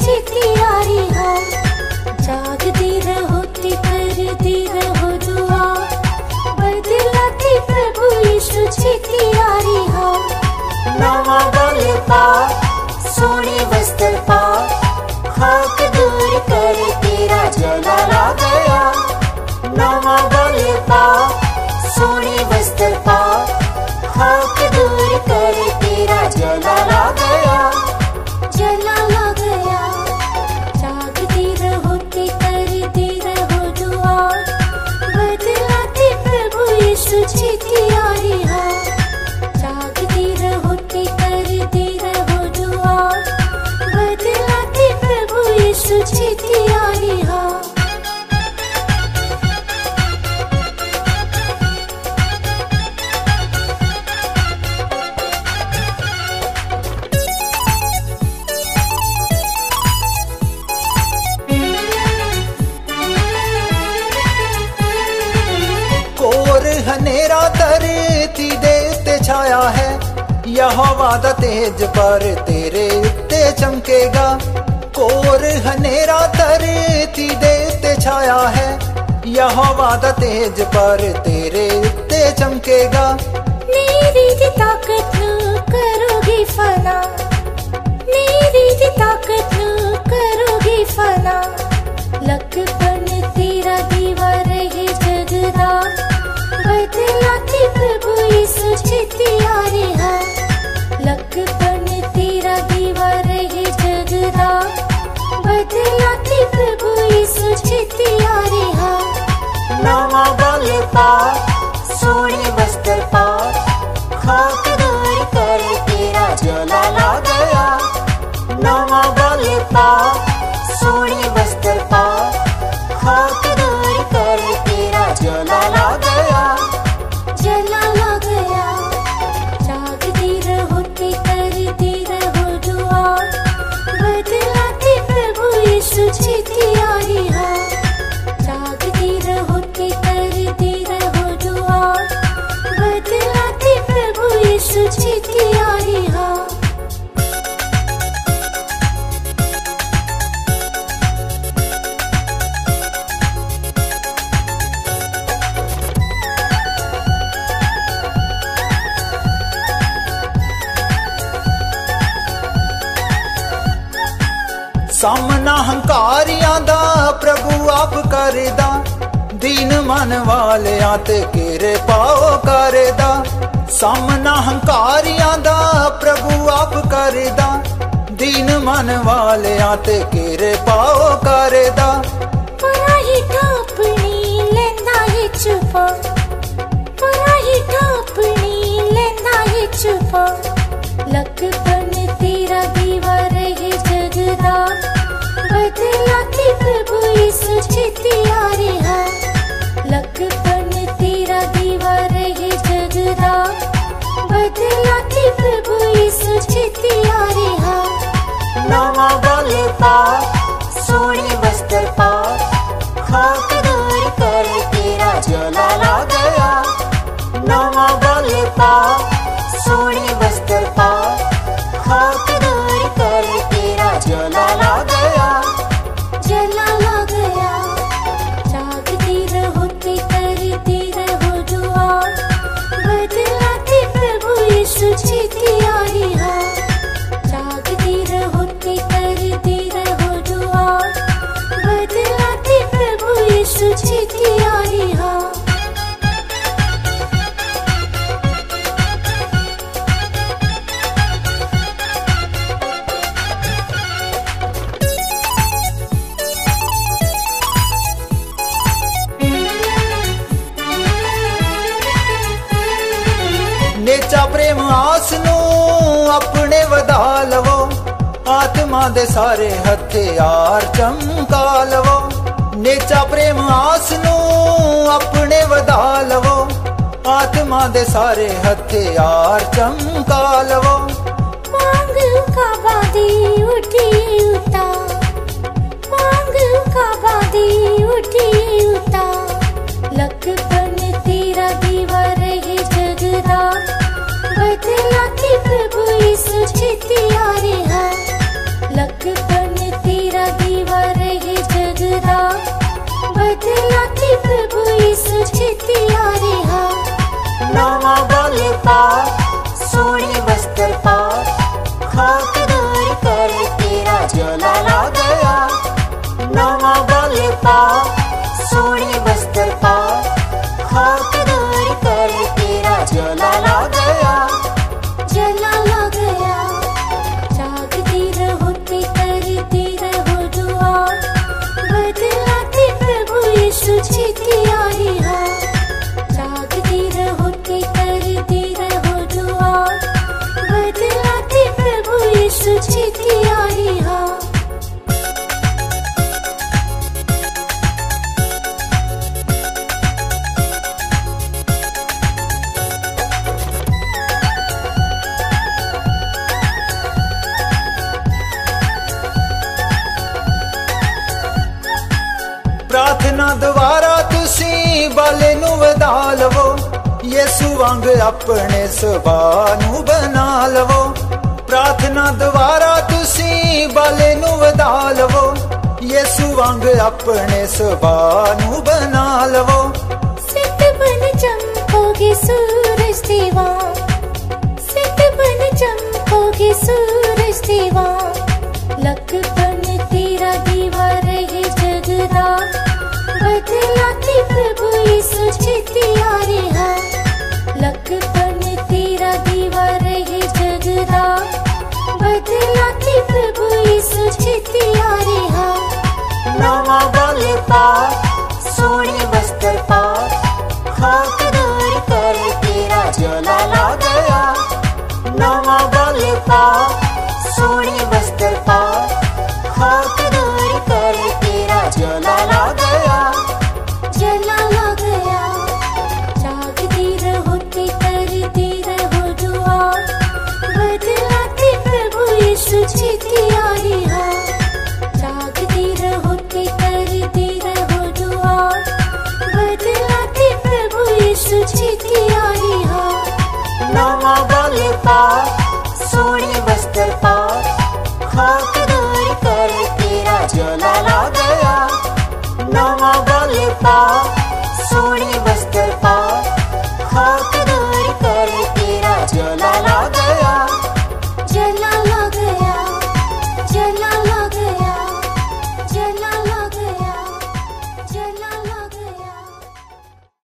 अच्छी तैयारी हो रहो दुआ बदलाती प्रभु यीशु जी तैयारी हो। नवा वस्त्र पा। छेती कोर हनेरा धरती दे उत्ते छाया है, यह वादा तेज पर तेरे उत्ते चमकेगा। कोर हनेरा तरेती देते छाया है। यह वादा तेज पर तेरे उत्ते चमकेगा। मेरी जी ताकत करोगी फना। मेरी जी ताकत करोगी फना। लक तेरा यीशु छेती आ करदा, दीन मन वाले तेरे पाओ करदा। सामना हंकारिया दा प्रभु आप करदा, दीन मन वाले तेरे पाओ करदा। चुपा पर ही तो है सोने वस्त्र पा। खाक यीशु छेती आ ਦੇ ਸਾਰੇ ਹਥਿਆਰ ਚਮਕਾ ਲਵੋ ਨੇਚਾ ਪ੍ਰੇਮ ਆਸ ਨੂੰ ਆਪਣੇ ਵਧਾ ਲਵੋ ਆਤਮਾ ਦੇ ਸਾਰੇ ਹਥਿਆਰ ਚਮਕਾ ਲਵੋ मांग का बादी उठी उता मांग का बादी उठी उता लखपन तेरा दीवा रहे जगदा बदलाते प्रभु यीशु छेती आ पा, सोने वस्त्र पा। खा कर तेरा गया। नवा बल पा, सोने वस्त्र पा। खाक दूर कर गया। जला गया। जागती रहोती करती रहो ਪ੍ਰਾਰਥਨਾ ਦੁਆਰਾ ਤੁਸੀਂ ਬਾਲੇ ਨੂੰ ਵਧਾ ਲਵੋ ਯਿਸੂ ਵਾਂਗ ਆਪਣੇ ਸੁਭਾਅ ਨੂੰ ਬਣਾ ਲਵੋ ਪ੍ਰਾਰਥਨਾ ਦੁਆਰਾ ਤੁਸੀਂ ਬਾਲੇ ਨੂੰ ਵਧਾ ਲਵੋ ਯਿਸੂ ਵਾਂਗ ਆਪਣੇ ਸੁਭਾਅ ਨੂੰ ਬਣਾ ਲਵੋ सिद्ध बन चमकोगे सूरज देवा सिद्ध बन चमकोगे सूरज देवा लखपन तेरा दीवा रहे जगदा बल आई हा बल पा सोने वस्त्र पा। खाक तेरा जला गया। नवा बल